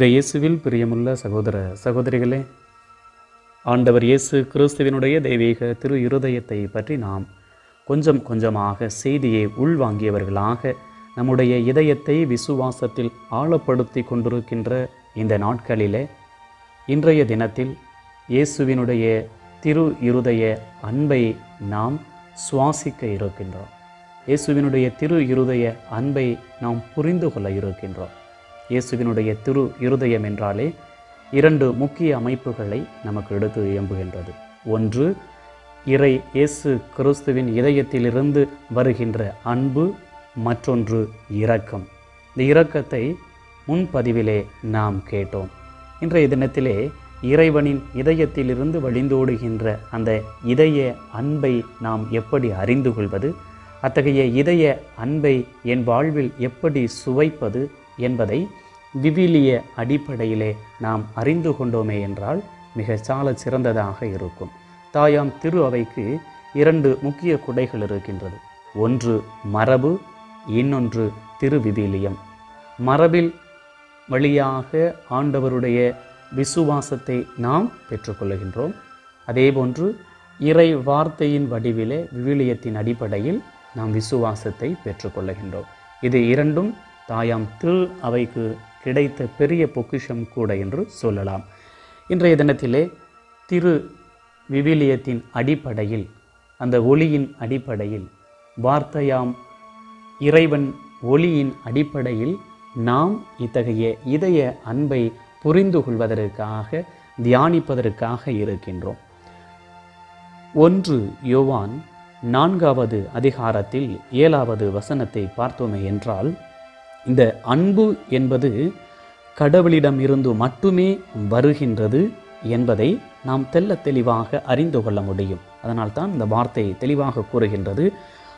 இறை இயேசுவில் பிரியமுள்ள சகோதர சகோதரிகளே ஆண்டவர் இயேசு கிறிஸ்துவினுடைய தெய்வீக திரு இருதயத்தை பற்றி நாம் கொஞ்சம் கொஞ்சமாக செய்தியை உள்வாங்கியவர்களாக நம்முடைய இதயத்தை விசுவாசத்தில் ஆழப்படுத்தி கொண்டிருக்கின்ற இந்த நாட்களிலே இன்றைய தினத்தில் இயேசுவினுடைய திரு இருதய அன்பை நாம் சுவாசிக்க இருக்கின்றோம். இயேசுவினுடைய திரு இருதய அன்பை நாம் புரிந்து கொள்ள இருக்கின்றோம். இயேசுவினுடைய திரு இருதயம் என்றாலே இரண்டு முக்கிய அமைப்புகளை நமக்கு எடுத்து இயம்புகின்றது. ஒன்று இறை இயேசு கிறிஸ்துவின் இதயத்திலிருந்து வருகின்ற அன்பு மற்றொன்று இரக்கம். இந்த இரக்கத்தை முன்பதிவிலே நாம் கேட்டோம். இன்றைய தினத்திலே இறைவனின் இதயத்திலிருந்து வழிந்தோடுகின்ற அந்த இதய அன்பை நாம் எப்படி அறிந்து கொள்வது? அத்தகைய இதய அன்பை என் வாழ்வில் எப்படி சுவைப்பது? என்பதை விவிலிய அடிப்படையிலே நாம் அறிந்து கொண்டோமே என்றால் மிக சால சிறந்ததாக இருக்கும். தாயாம் திரு அவைக்கு இரண்டு முக்கிய குடைகள் இருக்கின்றது. ஒன்று மரபு இன்னொன்று திருவிவிலியம். மரபில் வழியாக ஆண்டவருடைய விசுவாசத்தை நாம் பெற்றுக்கொள்கின்றோம். அதேபோன்று இறை வார்த்தையின் வடிவிலே விவிலியத்தின் அடிப்படையில் நாம் விசுவாசத்தை பெற்றுக்கொள்ளுகின்றோம் இது இரண்டும் தாயாம் திரு அவைக்கு கிடைத்த பெரிய பொக்கிஷம் கூட என்று சொல்லலாம். இன்றைய தினத்திலே திரு விவிலியத்தின் அடிப்படையில் அந்த ஒளியின் அடிப்படையில் வார்த்தையாம் இறைவன் ஒளியின் அடிப்படையில் நாம் இத்தகைய இதய அன்பை புரிந்து கொள்வதற்காக தியானிப்பதற்காக இருக்கின்றோம். ஒன்று யோவான் நான்காவது அதிகாரத்தில் ஏழாவது வசனத்தை பார்த்தோமே என்றால் இந்த அன்பு என்பது கடவுளிடம் இருந்து மட்டுமே வருகின்றது என்பதை நாம் தெல்ல தெளிவாக அறிந்து கொள்ள முடியும். அதனால்தான் இந்த வார்த்தை தெளிவாக கூறுகின்றது.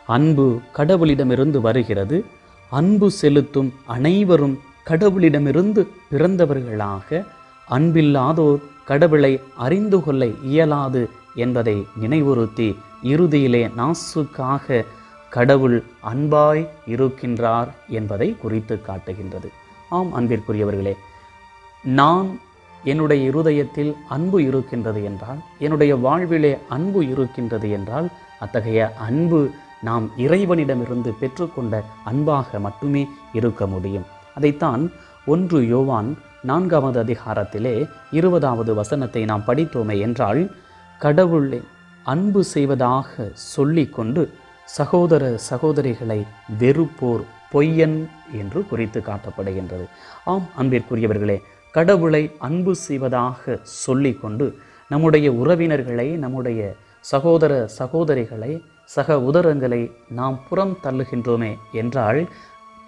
அன்பு கடவுளிடமிருந்து வருகிறது. அன்பு செலுத்தும் அனைவரும் கடவுளிடமிருந்து பிறந்தவர்களாக அன்பில்லாதோர் கடவுளை அறிந்து கொள்ள இயலாது என்பதை நினைவுறுத்தி இறுதியிலே நாசுக்காக கடவுள் அன்பாய் இருக்கின்றார் என்பதை குறித்து காட்டுகின்றது. ஆம் அன்பிற்குரியவர்களே நான் என்னுடைய இருதயத்தில் அன்பு இருக்கின்றது என்றால் என்னுடைய வாழ்விலே அன்பு இருக்கின்றது என்றால் அத்தகைய அன்பு நாம் இறைவனிடமிருந்து பெற்றுக்கொண்ட அன்பாக மட்டுமே இருக்க முடியும். அதைத்தான் ஒன்று யோவான் நான்காவது அதிகாரத்திலே இருபதாவது வசனத்தை நாம் படித்தோமே என்றால் கடவுளை அன்பு செய்வதாக சொல்லிக்கொண்டு சகோதர சகோதரிகளை வெறுப்போர் பொய்யன் என்று குறித்து காட்டப்படுகின்றது. ஆம் அன்பிற்குரியவர்களே கடவுளை அன்பு செய்வதாக சொல்லிக்கொண்டு நம்முடைய உறவினர்களை நம்முடைய சகோதர சகோதரிகளை சக உதரங்களை நாம் புறம் தள்ளுகின்றோமே என்றால்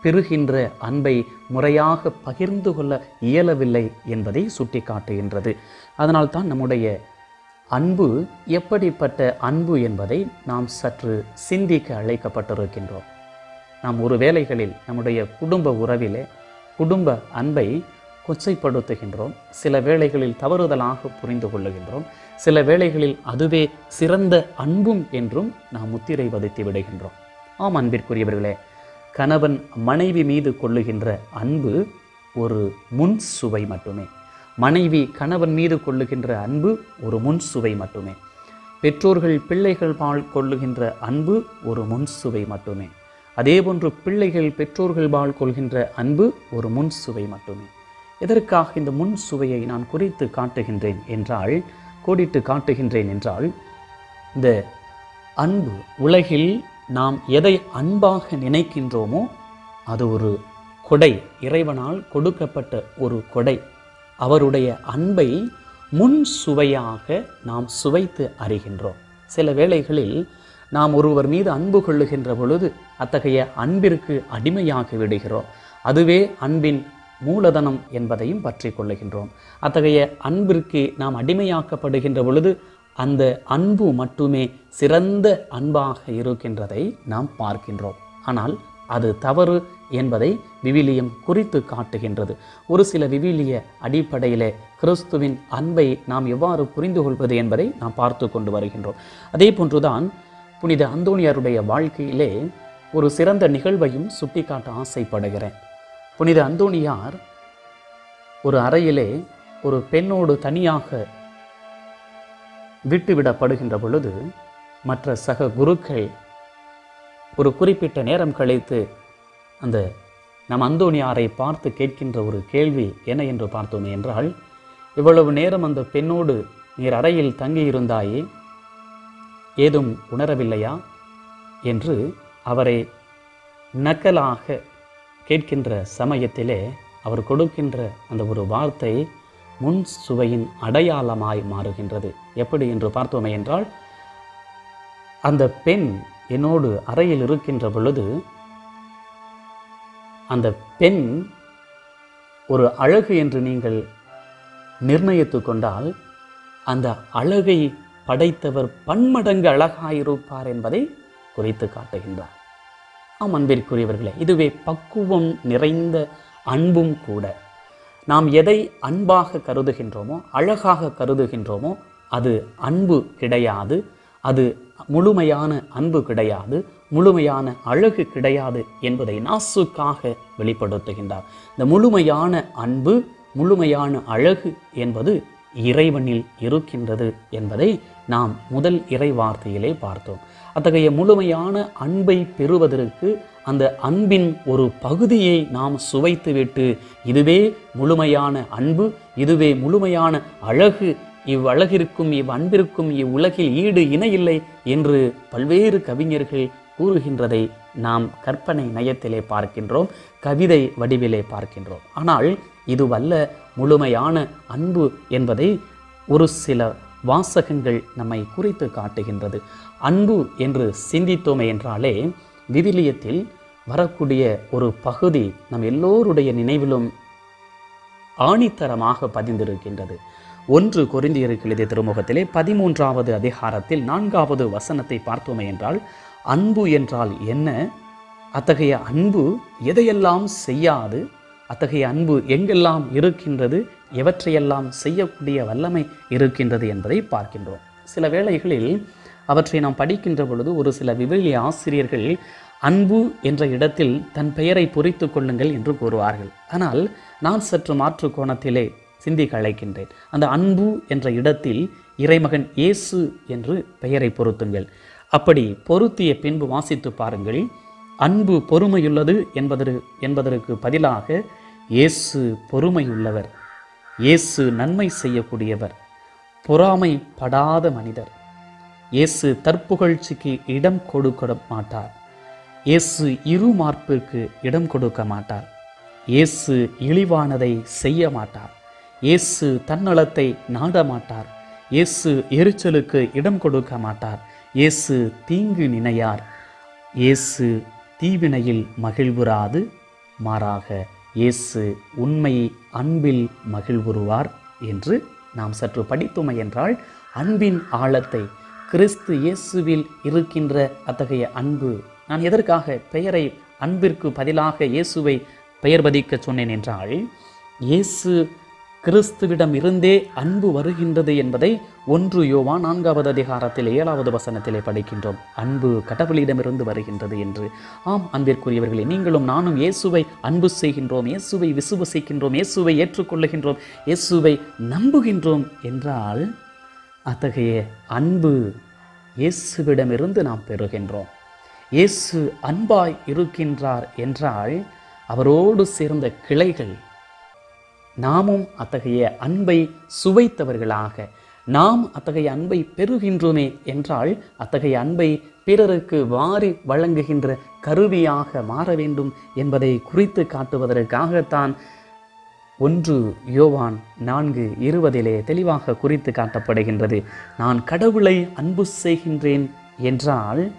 பெறுகின்ற அன்பை முறையாக பகிர்ந்து கொள்ள இயலவில்லை என்பதை சுட்டிக்காட்டுகின்றது. அதனால்தான் நம்முடைய அன்பு எப்படிப்பட்ட அன்பு என்பதை நாம் சற்று சிந்திக்க அழைக்கப்பட்டிருக்கின்றோம். நாம் ஒரு வேளைகளில் நம்முடைய குடும்ப உறவிலே குடும்ப அன்பை கொச்சைப்படுத்துகின்றோம். சில வேளைகளில் தவறுதலாக புரிந்து கொள்ளுகின்றோம். சில வேளைகளில் அதுவே சிறந்த அன்பும் என்றும் நாம் முத்திரை வதைத்து விடுகின்றோம். ஆம் அன்பிற்குரியவர்களே கணவன் மனைவி மீது கொள்ளுகின்ற அன்பு ஒரு முன் சுவை மட்டுமே. மனைவி கணவன் மீது கொள்ளுகின்ற அன்பு ஒரு முன் சுவை மட்டுமே. பெற்றோர்கள் பிள்ளைகள் பால் கொள்ளுகின்ற அன்பு ஒரு முன் சுவை மட்டுமே. அதேபோன்று பிள்ளைகள் பெற்றோர்கள் பால் கொள்கின்ற அன்பு ஒரு முன் சுவை மட்டுமே. எதற்காக இந்த முன் சுவையை நான் குறித்து காட்டுகின்றேன் என்றால் கோடிட்டு காட்டுகின்றேன் என்றால் இந்த அன்பு உலகில் நாம் எதை அன்பாக நினைக்கின்றோமோ அது ஒரு கொடை. இறைவனால் கொடுக்கப்பட்ட ஒரு கொடை. அவருடைய அன்பை முன் சுவையாக நாம் சுவைத்து அறிகின்றோம். சில வேளைகளில் நாம் ஒருவர் மீது அன்பு கொள்ளுகின்ற பொழுது அத்தகைய அன்பிற்கு அடிமையாகி விடுகிறோம். அதுவே அன்பின் மூலதனம் என்பதையும் பற்றி கொள்ளுகின்றோம். அத்தகைய அன்பிற்கு நாம் அடிமையாக்கப்படுகின்ற பொழுது அந்த அன்பு மட்டுமே சிறந்த அன்பாக இருக்கின்றதை நாம் பார்க்கின்றோம். ஆனால் அது தவறு என்பதை விவிலியம் குறித்து காட்டுகின்றது. ஒரு சில விவிலிய அடிப்படையிலே கிறிஸ்துவின் அன்பை நாம் எவ்வாறு புரிந்து கொள்வது என்பதை நாம் பார்த்து கொண்டு வருகின்றோம். அதே போன்றுதான் புனித அந்தோணியாருடைய வாழ்க்கையிலே ஒரு சிறந்த நிகழ்வையும் சுட்டிக்காட்ட ஆசைப்படுகிறேன். புனித அந்தோணியார் ஒரு அறையிலே ஒரு பெண்ணோடு தனியாக விட்டுவிடப்படுகின்ற பொழுது மற்ற சக குருக்கள் ஒரு குறிப்பிட்ட நேரம் கழித்து அந்த நம் அந்தோணியாரை பார்த்து கேட்கின்ற ஒரு கேள்வி என்ன என்று பார்த்தோமே என்றால் இவ்வளவு நேரம் அந்த பெண்ணோடு நீர் அறையில் தங்கியிருந்தாயே ஏதும் உணரவில்லையா என்று அவரை நக்கலாக கேட்கின்ற சமயத்திலே அவர் கொடுக்கின்ற அந்த ஒரு வார்த்தை முன் சுவையின் அடையாளமாய் மாறுகின்றது. எப்படி என்று பார்த்தோமே என்றால் அந்த பெண் என்னோடு அறையில் இருக்கின்ற பொழுது அந்த பெண் ஒரு அழகு என்று நீங்கள் நிர்ணயித்து கொண்டால் அந்த அழகை படைத்தவர் பன்மடங்கு அழகாயிருப்பார் என்பதை குறித்து காட்டுகின்றார். ஆம் அன்பிற்குரியவர்களே இதுவே பக்குவம் நிறைந்த அன்பும் கூட. நாம் எதை அன்பாக கருதுகின்றோமோ அழகாக கருதுகின்றோமோ அது அன்பு கிடையாது. அது முழுமையான அன்பு கிடையாது முழுமையான அழகு கிடையாது என்பதை நாசுக்காக வெளிப்படுத்துகின்றார். இந்த முழுமையான அன்பு முழுமையான அழகு என்பது இறைவனில் இருக்கின்றது என்பதை நாம் முதல் இறை வார்த்தையிலே பார்த்தோம். அத்தகைய முழுமையான அன்பை பெறுவதற்கு அந்த அன்பின் ஒரு பகுதியை நாம் சுவைத்துவிட்டு இதுவே முழுமையான அன்பு இதுவே முழுமையான அழகு இவ்வழகிற்கும் இவ்வன்பிற்கும் இவ்வுலகில் ஈடு இணையில்லை என்று பல்வேறு கவிஞர்கள் கூறுகின்றதை நாம் கற்பனை நயத்திலே பார்க்கின்றோம் கவிதை வடிவிலே பார்க்கின்றோம். ஆனால் இதுவல்ல முழுமையான அன்பு என்பதை ஒரு சில வாசகங்கள் நம்மை குறித்து காட்டுகின்றது. அன்பு என்று சிந்தித்தோமே என்றாலே விவிலியத்தில் வரக்கூடிய ஒரு பகுதி நம் எல்லோருடைய நினைவிலும் ஆணித்தரமாக பதிந்திருக்கின்றது. ஒன்று கொரிந்தியருக்கு எழுதிய திருமுகத்திலே பதிமூன்றாவது அதிகாரத்தில் நான்காவது வசனத்தை பார்த்தோமே என்றால் அன்பு என்றால் என்ன? அத்தகைய அன்பு எதையெல்லாம் செய்யாது? அத்தகைய அன்பு எங்கெல்லாம் இருக்கின்றது? எவற்றையெல்லாம் செய்யக்கூடிய வல்லமை இருக்கின்றது என்பதை பார்க்கின்றோம். சில வேளைகளில் அவற்றை நாம் படிக்கின்ற பொழுது ஒரு சில விவிலிய ஆசிரியர்கள் அன்பு என்ற இடத்தில் தன் பெயரை பொறித்து கொள்ளுங்கள் என்று கூறுவார்கள். ஆனால் நான் சற்று மாற்று கோணத்திலே சிந்திக்க அழைக்கின்றேன் அந்த அன்பு என்ற இடத்தில் இறைமகன் இயேசு என்று பெயரை பொருத்துங்கள். அப்படி பொருத்திய பின்பு வாசித்து பாருங்கள். அன்பு பொறுமையுள்ளது என்பதற்கு என்பதற்கு பதிலாக இயேசு பொறுமையுள்ளவர். இயேசு நன்மை செய்யக்கூடியவர். பொறாமைப்படாத மனிதர். இயேசு தற்புகழ்ச்சிக்கு இடம் கொடுக்க மாட்டார். இயேசு இருமார்பிற்கு இடம் கொடுக்க மாட்டார். இயேசு இழிவானதை செய்ய மாட்டார். இயேசு தன்னலத்தை நாட மாட்டார் இயேசு எரிச்சலுக்கு இடம் கொடுக்க மாட்டார். இயேசு தீங்கு நினையார். இயேசு தீவினையில் மகிழ்வுறாது மாறாக இயேசு உண்மை அன்பில் மகிழ்வுறுவார் என்று நாம் சற்று படித்தோமை என்றால் அன்பின் ஆழத்தை கிறிஸ்து இயேசுவில் இருக்கின்ற அத்தகைய அன்பு நான் எதற்காக பெயரை அன்பிற்கு பதிலாக இயேசுவை பெயர் பதிக்க சொன்னேன் என்றால் இயேசு கிறிஸ்துவிடம் இருந்தே அன்பு வருகின்றது என்பதை ஒன்று யோவா நான்காவது அதிகாரத்தில் ஏழாவது வசனத்திலே படிக்கின்றோம். அன்பு கடவுளிடமிருந்து வருகின்றது என்று. ஆம் அன்பிற்குரியவர்களே நீங்களும் நானும் இயேசுவை அன்பு செய்கின்றோம் இயேசுவை விசுவசிக்கின்றோம் இயேசுவை ஏற்றுக்கொள்ளுகின்றோம் இயேசுவை நம்புகின்றோம் என்றால் அத்தகைய அன்பு இயேசுவிடமிருந்து நாம் பெறுகின்றோம். இயேசு அன்பாய் இருக்கின்றார் என்றால் அவரோடு சேர்ந்த கிளைகள் நாமும் அத்தகைய அன்பை சுவைத்தவர்களாக நாம் அத்தகைய அன்பை பெறுகின்றோமே என்றால் அத்தகைய அன்பை பிறருக்கு வாரி வழங்குகின்ற கருவியாக மாற வேண்டும் என்பதை குறித்து காட்டுவதற்காகத்தான் ஒன்று யோவான் நான்கு இருபதிலே தெளிவாக குறித்து காட்டப்படுகின்றது. நான் கடவுளை அன்பு செய்கின்றேன் என்றால்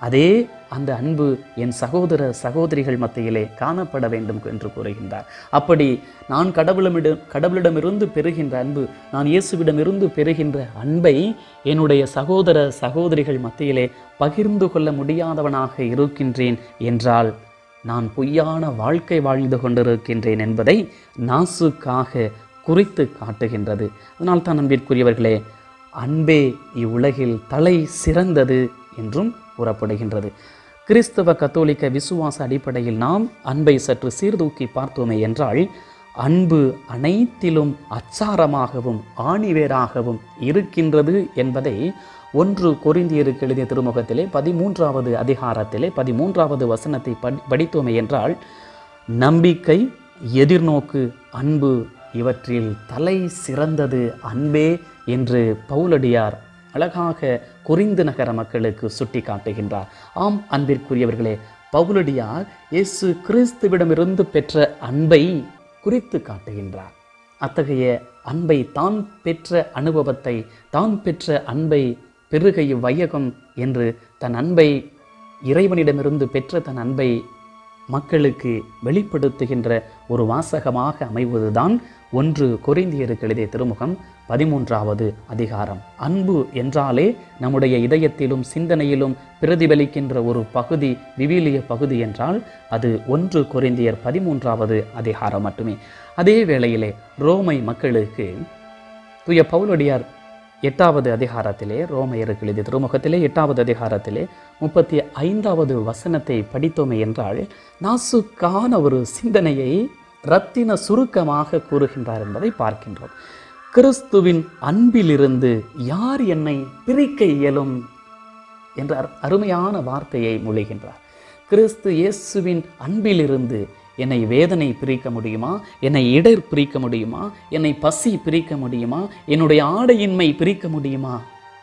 அதே அந்த அன்பு என் சகோதர சகோதரிகள் மத்தியிலே காணப்பட வேண்டும் என்று கூறுகின்றார். அப்படி நான் கடவுளமிடம் கடவுளிடமிருந்து பெறுகின்ற அன்பு நான் இயேசுவிடமிருந்து பெறுகின்ற அன்பை என்னுடைய சகோதர சகோதரிகள் மத்தியிலே பகிர்ந்து கொள்ள முடியாதவனாக இருக்கின்றேன் என்றால் நான் பொய்யான வாழ்க்கை வாழ்ந்து கொண்டிருக்கின்றேன் என்பதை நாசுக்காக குறித்து காட்டுகின்றது. அதனால் தான் அன்பிற்குரியவர்களே அன்பே இவ்வுலகில் தலை சிறந்தது என்றும் கூறப்படுகின்றது. கிறிஸ்தவ கத்தோலிக்க விசுவாச அடிப்படையில் நாம் அன்பை சற்று சீர்தூக்கி பார்த்தோமே என்றால் அன்பு அனைத்திலும் அச்சாரமாகவும் ஆணிவேராகவும் இருக்கின்றது என்பதை ஒன்று கொரிந்தியருக்கு எழுதிய திருமுகத்திலே பதிமூன்றாவது அதிகாரத்திலே பதிமூன்றாவது வசனத்தை படி படித்தோமே என்றால் நம்பிக்கை எதிர்நோக்கு அன்பு இவற்றில் தலை சிறந்தது அன்பே என்று பவுலடியார் அழகாக குறிந்து நகர மக்களுக்கு சுட்டி காட்டுகின்றார் ஆம் அன்பிற்குரியவர்களே பவுலடியார் இயேசு கிறிஸ்துவிடமிருந்து பெற்ற அன்பை குறித்து காட்டுகின்றார். அத்தகைய அன்பை தான் பெற்ற அனுபவத்தை தான் பெற்ற அன்பை பெருக வையகம் என்று தன் அன்பை இறைவனிடமிருந்து பெற்ற தன் அன்பை மக்களுக்கு வெளிப்படுத்துகின்ற ஒரு வாசகமாக அமைவதுதான் ஒன்று கொரிந்தியருக்கு எழுதிய திருமுகம் பதிமூன்றாவது அதிகாரம். அன்பு என்றாலே நம்முடைய இதயத்திலும் சிந்தனையிலும் பிரதிபலிக்கின்ற ஒரு பகுதி விவிலிய பகுதி என்றால் அது ஒன்று கொரிந்தியர் பதிமூன்றாவது அதிகாரம் மட்டுமே. அதே வேளையிலே ரோமை மக்களுக்கு துய பவுலடியார் எட்டாவது அதிகாரத்திலே ரோமையருக்கு எழுதிய திருமுகத்திலே எட்டாவது அதிகாரத்திலே முப்பத்தி ஐந்தாவது வசனத்தை படித்தோமே என்றால் நாசுக்கான ஒரு சிந்தனையை ரத்தின சுருக்கமாக கூறுகின்றார் என்பதை பார்க்கின்றோம். கிறிஸ்துவின் அன்பிலிருந்து யார் என்னை பிரிக்க இயலும் என்ற அரு- அருமையான வார்த்தையை மொழிகின்றார். கிறிஸ்து இயேசுவின் அன்பிலிருந்து என்னை வேதனை பிரிக்க முடியுமா? என்னை இடர் பிரிக்க முடியுமா? என்னை பசி பிரிக்க முடியுமா? என்னுடைய ஆடையின்மை பிரிக்க முடியுமா?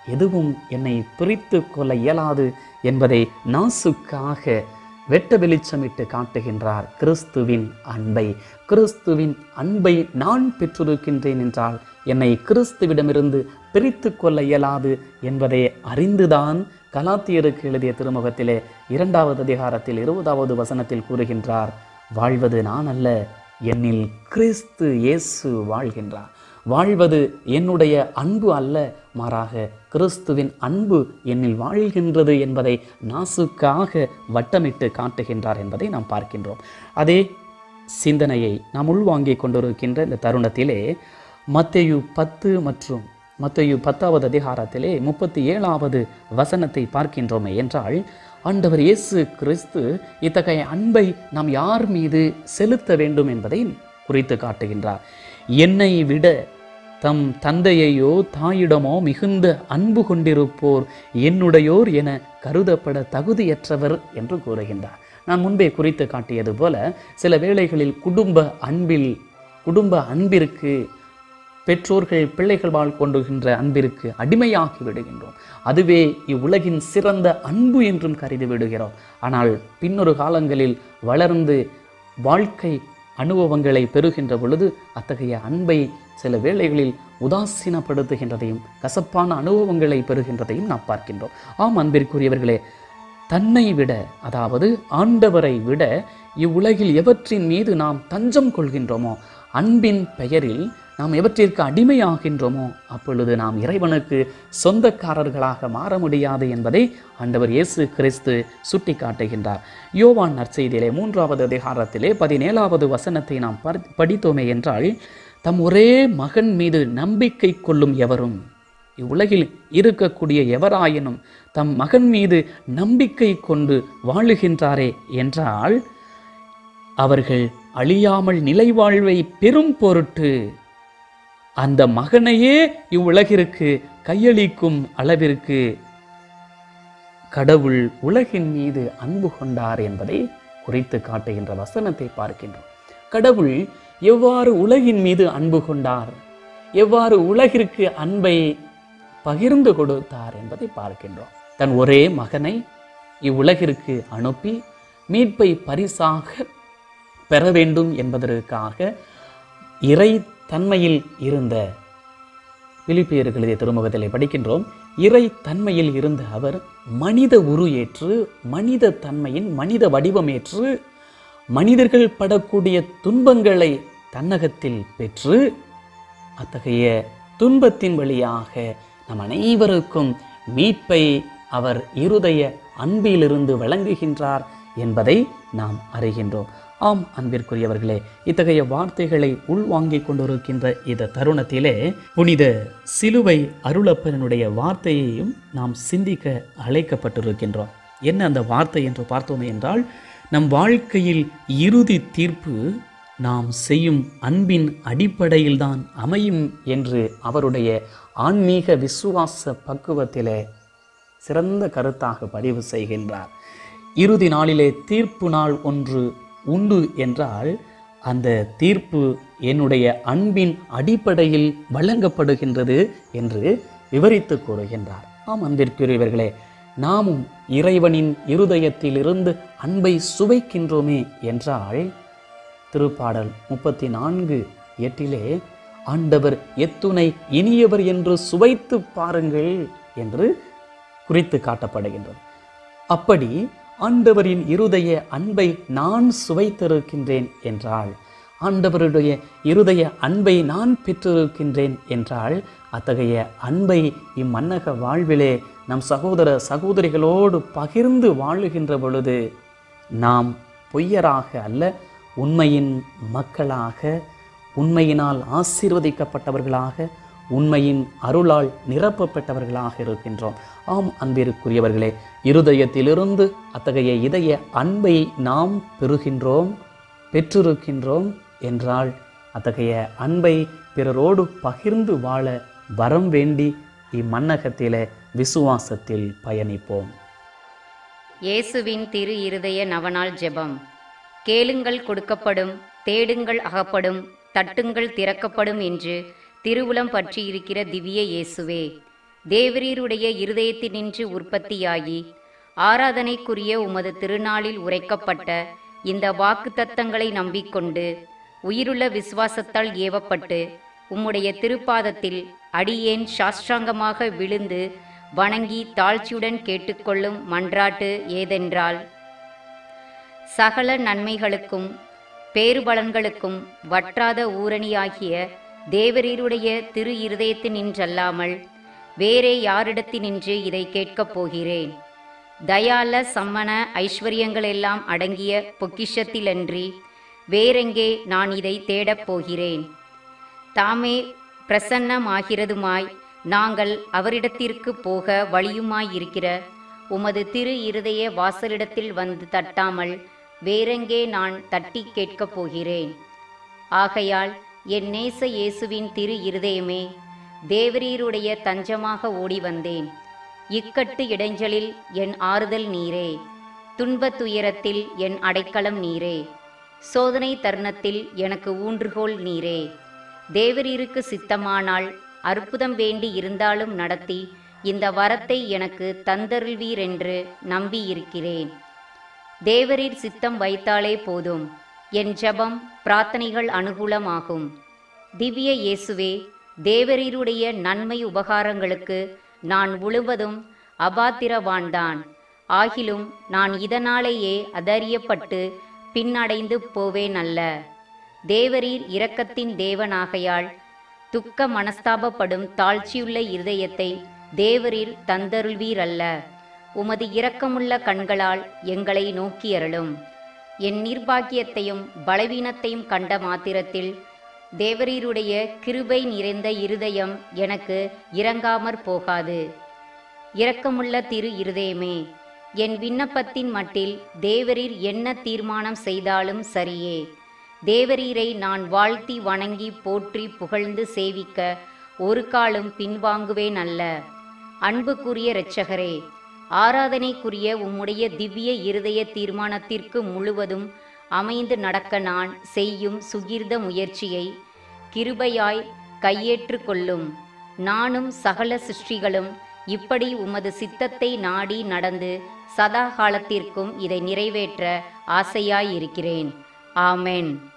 எதுவும் என்னை பிரித்து கொள்ள இயலாது என்பதை நாசுக்காக வெட்ட வெளிச்சமிட்டு காட்டுகின்றார் கிறிஸ்துவின் அன்பை. கிறிஸ்துவின் அன்பை நான் பெற்றிருக்கின்றேன் என்றால் என்னை கிறிஸ்துவிடமிருந்து பிரித்து கொள்ள இயலாது என்பதை அறிந்துதான் கலாத்தியருக்கு எழுதிய திருமுகத்திலே இரண்டாவது அதிகாரத்தில் இருபதாவது வசனத்தில் கூறுகின்றார் வாழ்வது நான் அல்ல என்னில் கிறிஸ்து இயேசு வாழ்கின்றார். வாழ்வது என்னுடைய அன்பு அல்ல மாறாக கிறிஸ்துவின் அன்பு என்னில் வாழ்கின்றது என்பதை நாசுக்காக வட்டமிட்டு காட்டுகின்றார் என்பதை நாம் பார்க்கின்றோம். அதே சிந்தனையை நாம் உள்வாங்கிக் கொண்டிருக்கின்ற இந்த தருணத்திலே மத்தையு பத்து மற்றும் மத்தையு பத்தாவது அதிகாரத்திலே முப்பத்தி ஏழாவது வசனத்தை பார்க்கின்றோமே என்றால் ஆண்டவர் இயேசு கிறிஸ்து இத்தகைய அன்பை நாம் யார் மீது செலுத்த வேண்டும் என்பதை குறித்து காட்டுகின்றார். என்னை விட தம் தந்தையையோ தாயிடமோ மிகுந்த அன்பு கொண்டிருப்போர் என்னுடையோர் என கருதப்பட தகுதியற்றவர் என்று கூறுகின்றார். நான் முன்பே குறித்து காட்டியது போல சில வேளைகளில் குடும்ப அன்பில் குடும்ப அன்பிற்கு பெற்றோர்கள் பிள்ளைகள் வாழ் கொண்டுகின்ற அன்பிற்கு அடிமையாகி விடுகின்றோம். அதுவே இவ்வுலகின் சிறந்த அன்பு என்றும் கருதி விடுகிறோம். ஆனால் பின்னொரு காலங்களில் வளர்ந்து வாழ்க்கை அனுபவங்களை பெறுகின்ற பொழுது அத்தகைய அன்பை சில வேளைகளில் உதாசீனப்படுத்துகின்றதையும் கசப்பான அனுபவங்களை பெறுகின்றதையும் நாம் பார்க்கின்றோம். ஆம் அன்பிற்குரியவர்களே தன்னை விட அதாவது ஆண்டவரை விட இவ்வுலகில் எவற்றின் மீது நாம் தஞ்சம் கொள்கின்றோமோ அன்பின் பெயரில் நாம் எவற்றிற்கு அடிமையாகின்றோமோ அப்பொழுது நாம் இறைவனுக்கு சொந்தக்காரர்களாக மாற முடியாது என்பதை ஆண்டவர் இயேசு கிறிஸ்து சுட்டி காட்டுகின்றார் யோவான் நற்செய்தியிலே மூன்றாவது அதிகாரத்திலே பதினேழாவது வசனத்தை நாம் படித்தோமே என்றால் தம் ஒரே மகன் மீது நம்பிக்கை கொள்ளும் எவரும் இவ்வுலகில் இருக்கக்கூடிய எவராயினும் தம் மகன் மீது நம்பிக்கை கொண்டு வாழுகின்றாரே என்றால் அவர்கள் அழியாமல் நிலைவாழ்வை பெரும் பொருட்டு அந்த மகனையே இவ்வுலகிற்கு கையளிக்கும் அளவிற்கு கடவுள் உலகின் மீது அன்பு கொண்டார் என்பதை குறித்து காட்டுகின்ற வசனத்தை பார்க்கின்றோம். கடவுள் எவ்வாறு உலகின் மீது அன்பு கொண்டார்? எவ்வாறு உலகிற்கு அன்பை பகிர்ந்து கொடுத்தார் என்பதை பார்க்கின்றோம். தன் ஒரே மகனை இவ்வுலகிற்கு அனுப்பி மீட்பை பரிசாக பெற வேண்டும் என்பதற்காக இறை தன்மையில் இருந்த பிலிப்பியர்கள் எழுதிய திருமுகத்திலே படிக்கின்றோம். இறை தன்மையில் இருந்த அவர் மனித உரு ஏற்று மனித தன்மையின் மனித வடிவமேற்று மனிதர்கள் படக்கூடிய துன்பங்களை தன்னகத்தில் பெற்று அத்தகைய துன்பத்தின் வழியாக நம் அனைவருக்கும் மீட்பை அவர் இருதய அன்பிலிருந்து வழங்குகின்றார் என்பதை நாம் அறிகின்றோம். ஆம் அன்பிற்குரியவர்களே இத்தகைய வார்த்தைகளை உள்வாங்கிக் கொண்டிருக்கின்ற இந்த தருணத்திலே புனித சிலுவை அருளப்பனுடைய வார்த்தையையும் நாம் சிந்திக்க அழைக்கப்பட்டிருக்கின்றோம். என்ன அந்த வார்த்தை என்று பார்த்தோமே என்றால் நம் வாழ்க்கையில் இறுதி தீர்ப்பு நாம் செய்யும் அன்பின் அடிப்படையில்தான் அமையும் என்று அவருடைய ஆன்மீக விசுவாச பக்குவத்திலே சிறந்த கருத்தாக பதிவு செய்கின்றார். இறுதி நாளிலே தீர்ப்பு நாள் ஒன்று உண்டு என்றால் அந்த தீர்ப்பு என்னுடைய அன்பின் அடிப்படையில் வழங்கப்படுகின்றது என்று விவரித்து கூறுகின்றார். ஆம் அன்பிற்குரியவர்களே நாமும் இறைவனின் இருதயத்திலிருந்து அன்பை சுவைக்கின்றோமே என்றால் திருப்பாடல் முப்பத்தி நான்கு எட்டிலே ஆண்டவர் எத்துணை இனியவர் என்று சுவைத்து பாருங்கள் என்று குறித்து காட்டப்படுகின்றது. அப்படி ஆண்டவரின் இருதய அன்பை நான் சுவைத்திருக்கின்றேன் என்றால் ஆண்டவருடைய இருதய அன்பை நான் பெற்றிருக்கின்றேன் என்றால் அத்தகைய அன்பை இம்மன்னக வாழ்விலே நம் சகோதர சகோதரிகளோடு பகிர்ந்து வாழுகின்ற பொழுது நாம் பொய்யராக அல்ல உண்மையின் மக்களாக உண்மையினால் ஆசீர்வதிக்கப்பட்டவர்களாக உண்மையின் அருளால் நிரப்பப்பட்டவர்களாக இருக்கின்றோம். ஆம் அன்பிற்குரியவர்களே இருதயத்திலிருந்து அத்தகைய இதய அன்பை நாம் பெறுகின்றோம் பெற்றிருக்கின்றோம் என்றால் அத்தகைய அன்பை பிறரோடு பகிர்ந்து வாழ வரம் வேண்டி இம்மன்னகத்திலே விசுவாசத்தில் பயணிப்போம். இயேசுவின் திரு இருதய நவநாள் ஜெபம். கேளுங்கள் கொடுக்கப்படும் தேடுங்கள் அகப்படும் தட்டுங்கள் திறக்கப்படும் என்று திருவுளம் பற்றியிருக்கிற திவ்ய இயேசுவே தேவரீருடைய இருதயத்தினின்று உற்பத்தியாகி ஆராதனைக்குரிய உமது திருநாளில் உரைக்கப்பட்ட இந்த வாக்குத்தத்தங்களை நம்பிக்கொண்டு உயிருள்ள விசுவாசத்தால் ஏவப்பட்டு உம்முடைய திருப்பாதத்தில் அடியேன் சாஷ்டாங்கமாக விழுந்து வணங்கி தாழ்ச்சியுடன் கேட்டுக்கொள்ளும் மன்றாட்டு ஏதென்றால் சகல நன்மைகளுக்கும் பேறுபலன்களுக்கும் வற்றாத ஊரணியாகிய தேவரீருடைய திரு இருதயத்தினின்றல்லாமல் வேறே யாரிடத்தினின்று இதை கேட்கப் போகிறேன். தயால சம்மன ஐஸ்வர்யங்களெல்லாம் அடங்கிய பொக்கிஷத்திலன்றி வேறெங்கே நான் இதை தேடப் போகிறேன். தாமே பிரசன்னமாகிறதுமாய் நாங்கள் அவரிடத்திற்கு போக வழியுமாயிருக்கிற உமது திரு இருதய வாசலிடத்தில் வந்து தட்டாமல் வேறெங்கே நான் தட்டி கேட்கப் போகிறேன். ஆகையால் என் நேச இயேசுவின் திரு இருதயமே தேவரீருடைய தஞ்சமாக ஓடி வந்தேன் இக்கட்டு இடைஞ்சலில் என் ஆறுதல் நீரே துன்ப துயரத்தில் என் அடைக்கலம் நீரே சோதனை தருணத்தில் எனக்கு ஊன்றுகோல் நீரே. தேவரீருக்கு சித்தமானால் அற்புதம் வேண்டி இருந்தாலும் நடத்தி இந்த வரத்தை எனக்கு தந்தருள்வீரென்று நம்பியிருக்கிறேன். தேவரீர் சித்தம் வைத்தாலே போதும். என் ஜெபம் பிரார்த்தனைகள் அனுகூலமாகும். திவ்ய இயேசுவே தேவரீருடைய நன்மை உபகாரங்களுக்கு நான் முழுவதும் அபாத்திரவான்தான். ஆகிலும் நான் இதனாலேயே அதறியப்பட்டு பின்னடைந்து போவேன் அல்ல தேவரீர் இரக்கத்தின் தேவனாகையால் துக்க மனஸ்தாபப்படும் தாழ்ச்சியுள்ள இருதயத்தை தேவரீர் தந்தருள்வீரல்ல. உமது இரக்கமுள்ள கண்களால் எங்களை நோக்கியருளும். என் நிர்பாகியத்தையும் பலவீனத்தையும் கண்ட மாத்திரத்தில் தேவரீருடைய கிருபை நிறைந்த இருதயம் எனக்கு இறங்காமற் போகாது. இரக்கமுள்ள திரு இருதயமே என் விண்ணப்பத்தின் மட்டில் தேவரீர் என்ன தீர்மானம் செய்தாலும் சரியே. தேவரீரை நான் வாழ்த்தி வணங்கி போற்றி புகழ்ந்து சேவிக்க ஒரு காலும் பின்வாங்குவேன் அல்ல. அன்புக்குரிய இரட்சகரே ஆராதனைக்குரிய உம்முடைய திவ்ய இருதய தீர்மானத்திற்கு முழுவதும் அமைந்து நடக்க நான் செய்யும் சுகிர்த முயற்சியை கிருபையாய் கையேற்று கொள்ளும். நானும் சகல சிருஷ்டிகளும் இப்படி உமது சித்தத்தை நாடி நடந்து சதா காலத்திற்கும் இதை நிறைவேற்ற ஆசையாயிருக்கிறேன். ஆமென்.